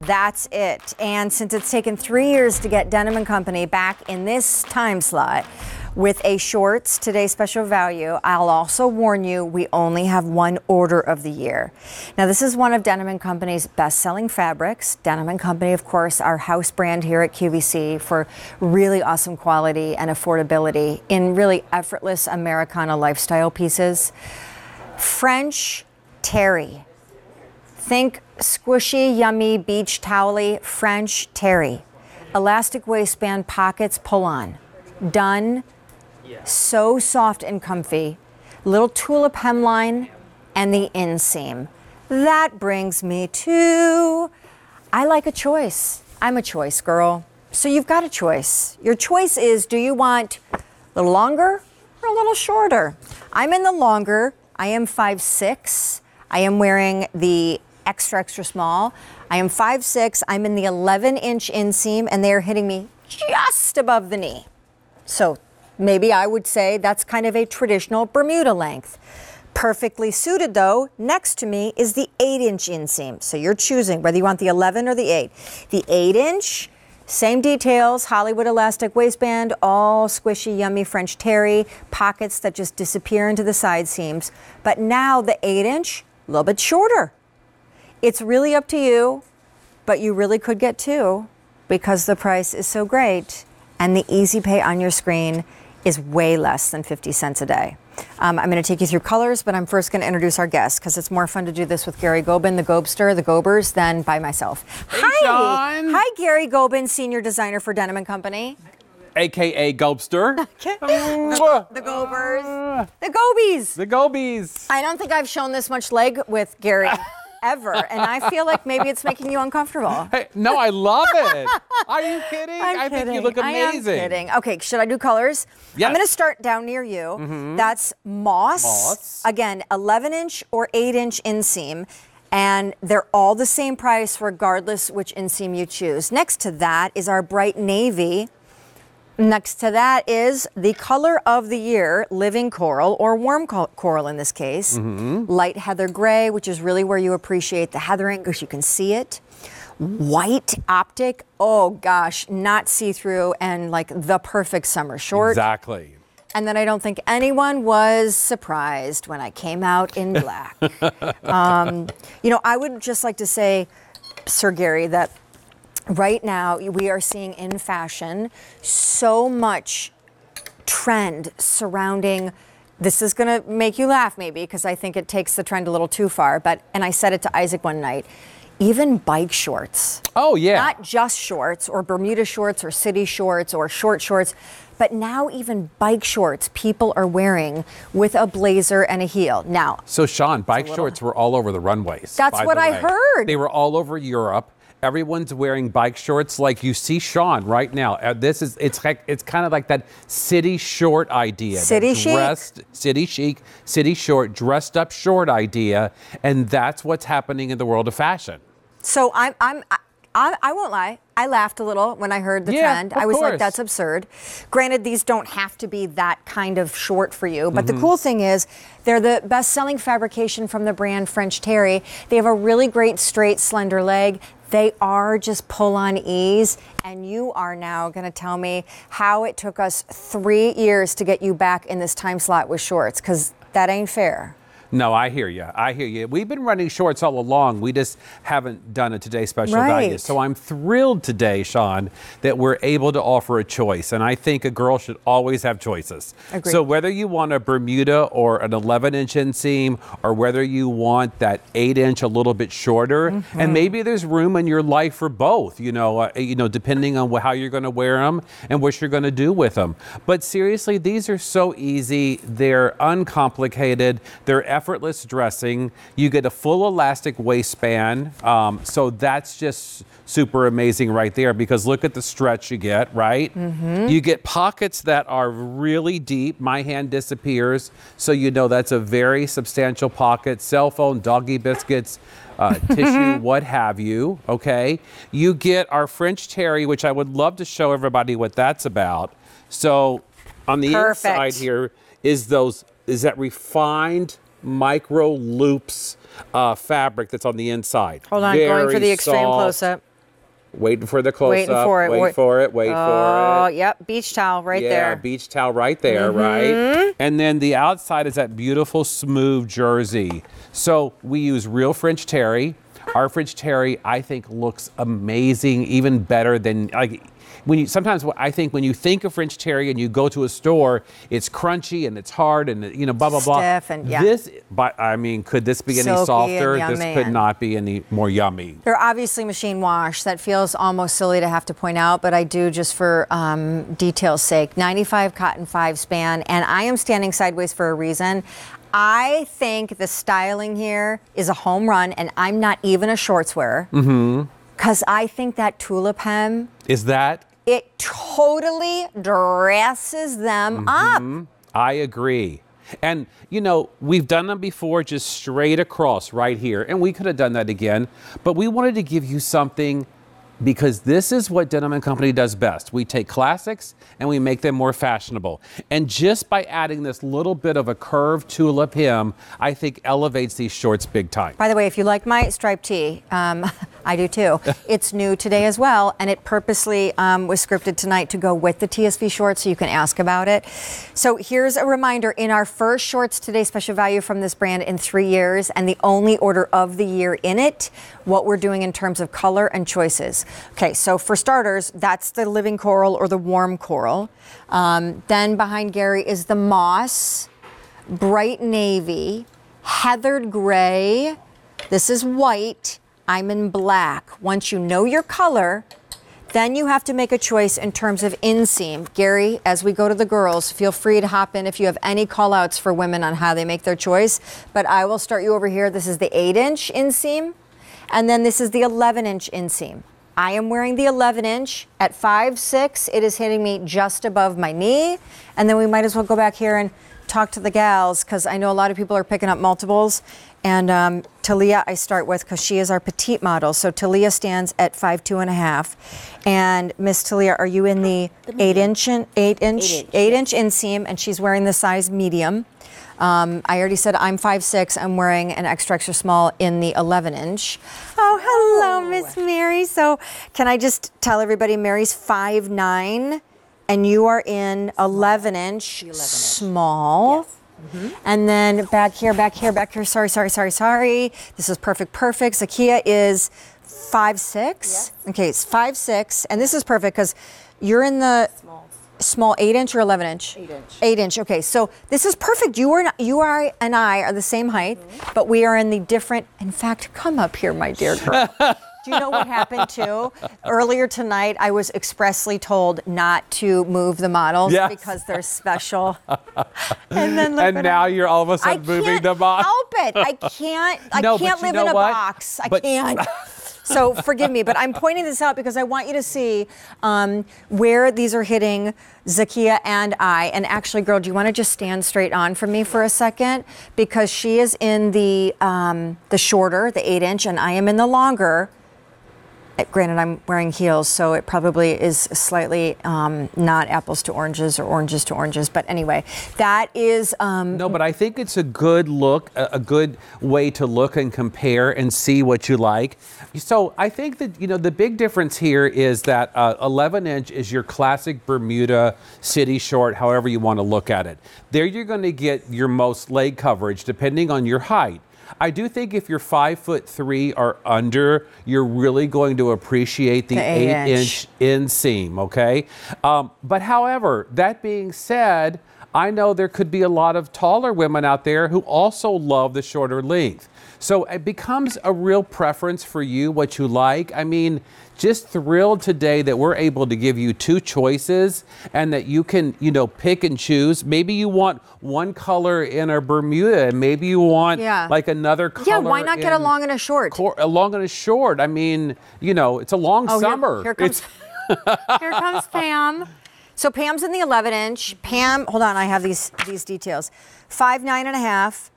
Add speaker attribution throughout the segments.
Speaker 1: That's it. And since it's taken three years to get Denim & Company back in this time slot with a shorts today special value, I'll also warn you we only have one order of the year. Now, this is one of Denim & Company's best-selling fabrics. Denim & Company, of course, our house brand here at QVC for really awesome quality and affordability in really effortless Americana lifestyle pieces. French terry. Think squishy, yummy, beach towely, French terry. Elastic waistband, pockets, pull on. Done. So soft and comfy. Little tulip hemline and the inseam. That brings me to I like a choice. I'm a choice girl. So you've got a choice. Your choice is do you want a little longer or a little shorter? I'm in the longer. I am 5'6. I am wearing the extra, extra small. I am 5'6. I'm in the 11 inch inseam, and they are hitting me just above the knee. So maybe I would say that's kind of a traditional Bermuda length. Perfectly suited, though, next to me is the 8 inch inseam. So you're choosing whether you want the 11 or the 8. The 8 inch, same details, Hollywood elastic waistband, all squishy, yummy French terry, pockets that just disappear into the side seams. But now the 8 inch, a little bit shorter. It's really up to you, but you really could get two because the price is so great and the easy pay on your screen is way less than 50 cents a day. Um, I'm going to take you through colors, but I'm first going to introduce our guests because it's more fun to do this with Gary Gobin, the Gobster, the Gobers, than by myself.
Speaker 2: Hey,
Speaker 1: Hi,
Speaker 2: Sean.
Speaker 1: hi, Gary Gobin, senior designer for Denim and Company.
Speaker 2: AKA Gobster.
Speaker 1: The Gobers, the Gobies.
Speaker 2: the Gobies.
Speaker 1: I don't think I've shown this much leg with Gary ever, and I feel like maybe it's making you uncomfortable.
Speaker 2: Hey, no, I love it. Are you kidding?
Speaker 1: I'm
Speaker 2: I think you
Speaker 1: kidding.
Speaker 2: look
Speaker 1: I am kidding. Okay, should I do colors? I'm
Speaker 2: Mm-hmm.
Speaker 1: going to start down near you. That's moss.
Speaker 2: Moss.
Speaker 1: Again, 11 inch or 8 inch inseam. And they're all the same price regardless which inseam you choose. Next to that is our bright navy. Next to that is the color of the year, living coral or warm co- coral in this case.
Speaker 2: Mm-hmm.
Speaker 1: Light heather gray, which is really where you appreciate the heathering because you can see it. White optic, oh gosh, not see through and like the perfect summer short.
Speaker 2: Exactly.
Speaker 1: And then I don't think anyone was surprised when I came out in black. um, you know, I would just like to say, Sir Gary, that right now we are seeing in fashion so much trend surrounding this is going to make you laugh maybe because I think it takes the trend a little too far but and I said it to Isaac one night even bike shorts
Speaker 2: Oh, yeah.
Speaker 1: not just shorts or Bermuda shorts or city shorts or short shorts, but now even bike shorts people are wearing with a blazer and a heel. Now,
Speaker 2: so, Sean, bike shorts were all over the runways.
Speaker 1: That's what I heard.
Speaker 2: They were all over Europe. Everyone's wearing bike shorts like you see Sean right now. Uh, this is it's it's kind of like that city short idea.
Speaker 1: City chic?
Speaker 2: city chic, city short, dressed up short idea, and that's what's happening in the world of fashion.
Speaker 1: so I'm I'm I, I won't lie. I laughed a little when I heard the
Speaker 2: Yeah,
Speaker 1: trend. I was like, that's absurd. Granted, these don't have to be that kind of short for you, but
Speaker 2: Mm-hmm.
Speaker 1: the cool thing is they're the best selling fabrication from the brand French Terry. They have a really great straight, slender leg. They are just pull on ease. And you are now going to tell me how it took us three years to get you back in this time slot with shorts, because that ain't fair.
Speaker 2: No, I hear you. I hear you. We've been running shorts all along. We just haven't done a today special value. So I'm thrilled today, Sean, that we're able to offer a choice. And I think a girl should always have choices.
Speaker 1: Agreed.
Speaker 2: So whether you want a Bermuda or an 11 inch inseam, or whether you want that 8 inch a little bit shorter,
Speaker 1: Mm-hmm.
Speaker 2: and maybe there's room in your life for both. You know, uh, you know, depending on how you're going to wear them and what you're going to do with them. But seriously, these are so easy. They're uncomplicated. They're effortless dressing. You get a full elastic waistband. Um, so that's just super amazing right there because look at the stretch you get, right? You get pockets that are really deep. My hand disappears. So you know that's a very substantial pocket. Cell phone, doggy biscuits. Uh, tissue, what have you, okay? You get our French terry, which I would love to show everybody what that's about. So, on the
Speaker 1: Perfect.
Speaker 2: inside here is those is that refined micro loops uh, fabric that's on the inside.
Speaker 1: Hold on, going for the extreme
Speaker 2: soft.
Speaker 1: close up.
Speaker 2: Waiting for the close
Speaker 1: Waiting
Speaker 2: up.
Speaker 1: for it.
Speaker 2: Wait
Speaker 1: Wait-
Speaker 2: for it. Wait
Speaker 1: Oh,
Speaker 2: for it.
Speaker 1: yep, beach towel right
Speaker 2: yeah,
Speaker 1: there.
Speaker 2: beach towel right there,
Speaker 1: Mm-hmm.
Speaker 2: right? And then the outside is that beautiful smooth jersey. So we use real French terry. Our French terry, I think, looks amazing, even better than like when you. Sometimes I think when you think of French terry and you go to a store, it's crunchy and it's hard and you know blah blah blah.
Speaker 1: Stiff and- yeah.
Speaker 2: This, but I mean, could this be any
Speaker 1: Silky
Speaker 2: softer? This could not be any more yummy.
Speaker 1: They're obviously machine wash. That feels almost silly to have to point out, but I do just for um, detail's sake. 95 cotton 5 span, and I am standing sideways for a reason. I think the styling here is a home run, and I'm not even a shorts wearer. Mm-hmm. Because I think that tulip hem,
Speaker 2: Is that?
Speaker 1: it totally dresses them up. Mm-hmm.
Speaker 2: I agree. And, you know, we've done them before just straight across right here, and we could have done that again, but we wanted to give you something because this is what Denim and Company does best. We take classics and we make them more fashionable. And just by adding this little bit of a curved tulip hem, I think elevates these shorts big time.
Speaker 1: By the way, if you like my striped tee, um, I do too. it's new today as well, and it purposely um, was scripted tonight to go with the TSV shorts, so you can ask about it. So here's a reminder: in our first shorts today, special value from this brand in three years, and the only order of the year in it. What we're doing in terms of color and choices. Okay, so for starters, that's the living coral or the warm coral. Um, then behind Gary is the moss bright navy, heathered gray. This is white. I'm in black. Once you know your color, then you have to make a choice in terms of inseam. Gary, as we go to the girls, feel free to hop in if you have any call outs for women on how they make their choice. But I will start you over here. This is the 8 inch inseam, and then this is the 11 inch inseam. I am wearing the 11 inch at 5'6. It is hitting me just above my knee. And then we might as well go back here and talk to the gals because I know a lot of people are picking up multiples. And um, Talia, I start with because she is our petite model. So Talia stands at five two and a half. And Miss Talia, are you in the, eight inch, in- eight inch,
Speaker 3: inch,
Speaker 1: eight inch inseam? And she's wearing the size medium. Um, I already said I'm 5'6. I'm wearing an extra, extra small in the 11 inch. Oh, hello, Miss Mary. So, can I just tell everybody Mary's 5'9 and you are in 11 inch 11 small. Yes. Mm-hmm. And then back here, back here, back here. Sorry, sorry, sorry, sorry. This is perfect, perfect. Zakia is five six. Okay, it's five six, and this is perfect because you're in the
Speaker 3: Smalls.
Speaker 1: small eight inch or 11 inch.
Speaker 3: Eight inch.
Speaker 1: Eight inch. Okay, so this is perfect. You are not, you are and I are the same height, mm-hmm. but we are in the different. In fact, come up here, my dear girl. Do you know what happened too? Earlier tonight, I was expressly told not to move the models
Speaker 2: Yes.
Speaker 1: because they're special. and then look
Speaker 2: And now
Speaker 1: I-
Speaker 2: you're all of a
Speaker 1: I
Speaker 2: sudden moving
Speaker 1: can't help it. I can't. I
Speaker 2: No,
Speaker 1: can't live in a
Speaker 2: what?
Speaker 1: box. I
Speaker 2: But-
Speaker 1: can't. So forgive me, but I'm pointing this out because I want you to see um, where these are hitting Zakia and I. And actually, girl, do you want to just stand straight on for me for a second? Because she is in the um, the shorter, the eight inch, and I am in the longer. Granted, I'm wearing heels, so it probably is slightly um, not apples to oranges or oranges to oranges. But anyway, that is um,
Speaker 2: No, but I think it's a good look, a, a good way to look and compare and see what you like. So I think that you know the big difference here is that uh, 11 inch is your classic Bermuda city short, however you want to look at it. There you're going to get your most leg coverage depending on your height. I do think if you're five foot three or under, you're really going to appreciate the,
Speaker 1: The eight
Speaker 2: eight
Speaker 1: inch.
Speaker 2: inch inseam, okay? Um, but however, that being said, I know there could be a lot of taller women out there who also love the shorter length. So it becomes a real preference for you what you like. I mean, just thrilled today that we're able to give you two choices and that you can, you know, pick and choose. Maybe you want one color in a Bermuda and maybe you want
Speaker 1: Yeah.
Speaker 2: like another color.
Speaker 1: yeah. Why not get a
Speaker 2: in
Speaker 1: long and a short?
Speaker 2: cor- a long and a short. I mean, you know, it's a long
Speaker 1: Oh, here-
Speaker 2: summer.
Speaker 1: Here, comes, here comes Pam. So Pam's in the 11 inch. Pam, hold on, I have these these details. Five nine and a half.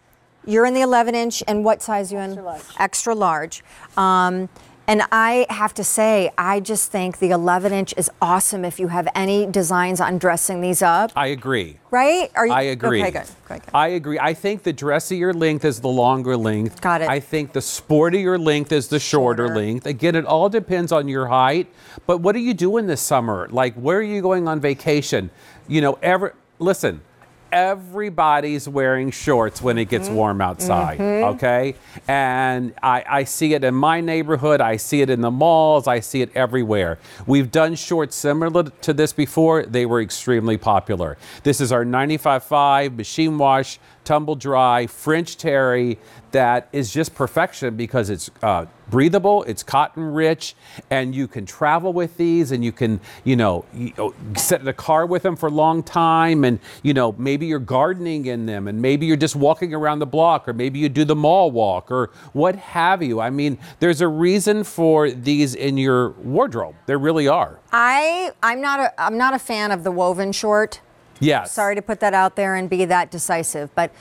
Speaker 1: You're in the 11 inch, and what size you in?
Speaker 3: Extra large.
Speaker 1: Extra large. Um, And I have to say, I just think the 11 inch is awesome if you have any designs on dressing these up.
Speaker 2: I agree.
Speaker 1: Right? Are you,
Speaker 2: I agree.
Speaker 1: Okay, good. good, good.
Speaker 2: I agree. I think the dressier length is the longer length.
Speaker 1: Got it.
Speaker 2: I think the sportier length is the shorter,
Speaker 1: Shorter.
Speaker 2: length. Again, it all depends on your height. But what are you doing this summer? Like, where are you going on vacation? You know, ever listen. Everybody's wearing shorts when it gets
Speaker 1: Mm-hmm.
Speaker 2: warm outside, okay? And I, I see it in my neighborhood. I see it in the malls. I see it everywhere. We've done shorts similar to this before. They were extremely popular. This is our 95.5 machine wash, tumble dry, French terry that is just perfection because it's uh, breathable, it's cotton rich, and you can travel with these and you can, you know, you know, sit in a car with them for a long time and, you know, maybe you're gardening in them and maybe you're just walking around the block or maybe you do the mall walk or what have you. I mean, there's a reason for these in your wardrobe. There really are.
Speaker 1: I I'm not a I'm not a fan of the woven short.
Speaker 2: Yes.
Speaker 1: Sorry to put that out there and be that decisive, but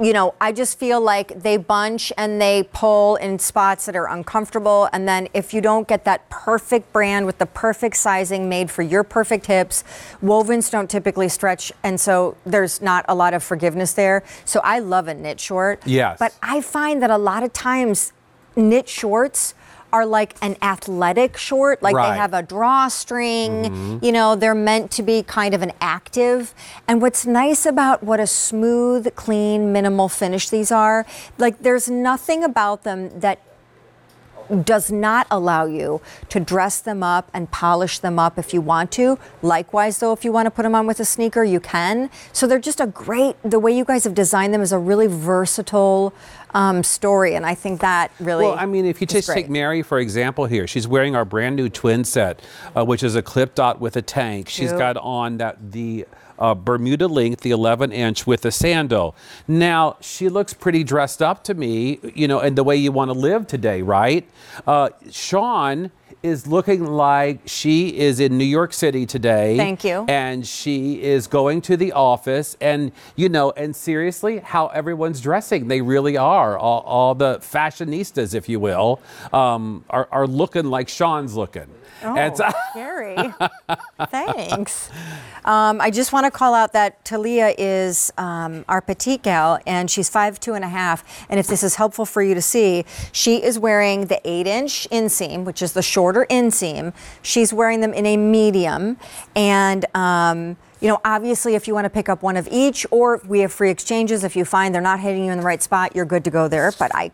Speaker 1: you know, I just feel like they bunch and they pull in spots that are uncomfortable. And then if you don't get that perfect brand with the perfect sizing made for your perfect hips, wovens don't typically stretch. And so there's not a lot of forgiveness there. So I love a knit short.
Speaker 2: Yes.
Speaker 1: But I find that a lot of times knit shorts are like an athletic short, like
Speaker 2: Right.
Speaker 1: they have a drawstring, mm-hmm. you know, they're meant to be kind of an active. And what's nice about what a smooth, clean, minimal finish these are, like there's nothing about them that does not allow you to dress them up and polish them up if you want to. Likewise, though, if you want to put them on with a sneaker, you can. So they're just a great, the way you guys have designed them is a really versatile um, story. And I think that really.
Speaker 2: Well, I mean, if you just
Speaker 1: great.
Speaker 2: take Mary, for example, here, she's wearing our brand new twin set, uh, which is a clip dot with a tank. She's
Speaker 1: Cute.
Speaker 2: got on that the uh, Bermuda length, the 11 inch with a sandal. Now, she looks pretty dressed up to me, you know, and the way you want to live today, right? Uh, Sean is looking like she is in New York City today.
Speaker 1: Thank you.
Speaker 2: And she is going to the office, and you know, and seriously, how everyone's dressing, they really are. All, all the fashionistas, if you will, um, are, are looking like Sean's looking.
Speaker 1: Oh,
Speaker 2: And so-
Speaker 1: Gary. Thanks. Um, I just want to call out that Talia is um, our petite gal, and she's five two and a half. And if this is helpful for you to see, she is wearing the eight inch inseam, which is the shorter inseam. She's wearing them in a medium, and um, you know, obviously, if you want to pick up one of each, or we have free exchanges. If you find they're not hitting you in the right spot, you're good to go there. But I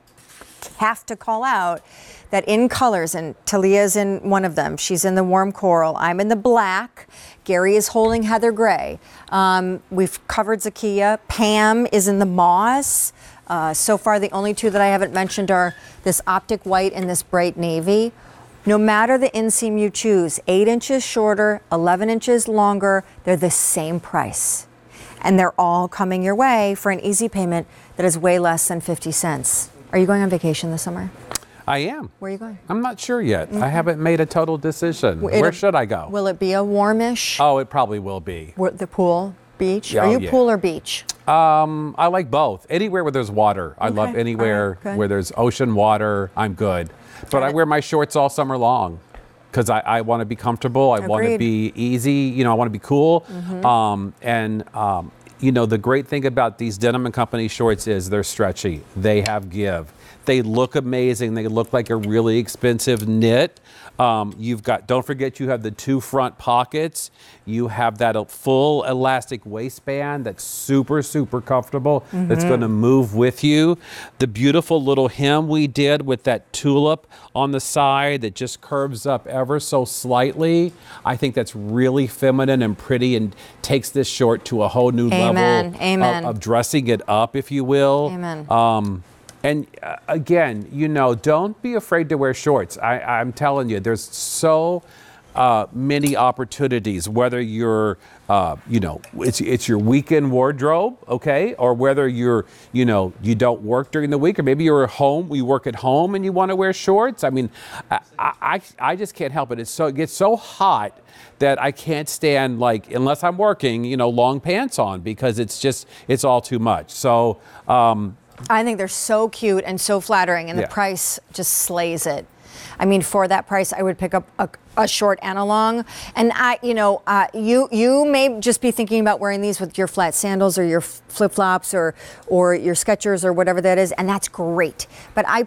Speaker 1: have to call out that in colors, and Talia's in one of them. She's in the warm coral. I'm in the black. Gary is holding heather gray. Um, we've covered Zakia. Pam is in the moss. Uh, so far, the only two that I haven't mentioned are this optic white and this bright navy. No matter the inseam you choose, 8 inches shorter, 11 inches longer, they're the same price. And they're all coming your way for an easy payment that is way less than 50 cents. Are you going on vacation this summer?
Speaker 2: I am.
Speaker 1: Where are you going?
Speaker 2: I'm not sure yet. I haven't made a total decision.
Speaker 1: It'll-
Speaker 2: Where should I go?
Speaker 1: Will it be a warmish?
Speaker 2: oh, it probably will be.
Speaker 1: Where- the pool, beach?
Speaker 2: Yeah,
Speaker 1: Are
Speaker 2: oh,
Speaker 1: you
Speaker 2: yeah.
Speaker 1: pool or beach?
Speaker 2: Um, I like both. Anywhere where there's water. I love anywhere
Speaker 1: right,
Speaker 2: where there's ocean water. I'm good. But I wear my shorts all summer long because I, I want to be comfortable. I want to
Speaker 1: Mm-hmm.
Speaker 2: be easy. You know, I want to be cool. Um, and um, you know, the great thing about these Denim and Company shorts is they're stretchy. They have give. They look amazing. They look like a really expensive knit. Um, you've got, don't forget, you have the two front pockets. You have that full elastic waistband that's super, super comfortable, that's going to move with you. The beautiful little hem we did with that tulip on the side that just curves up ever so slightly. I think that's really feminine and pretty and takes this short to a whole new
Speaker 1: Amen.
Speaker 2: level of- Of, dressing it up, if you will.
Speaker 1: Amen.
Speaker 2: Um, and uh, again, you know, don't be afraid to wear shorts. I, I'm telling you, there's so uh, many opportunities. Whether you're, uh, you know, it's it's your weekend wardrobe, okay, or whether you're, you know, you don't work during the week, or maybe you're at home, you work at home, and you want to wear shorts. I mean, I, I I just can't help it. It's so it gets so hot that I can't stand like unless I'm working, you know, long pants on because it's just it's all too much. So. Um,
Speaker 1: I think they're so cute and so flattering, and
Speaker 2: Yeah.
Speaker 1: the price just slays it. I mean, for that price, I would pick up a, a short and a long. And I, you know, uh, you you may just be thinking about wearing these with your flat sandals or your flip flops or or your Skechers or whatever that is, and that's great. But I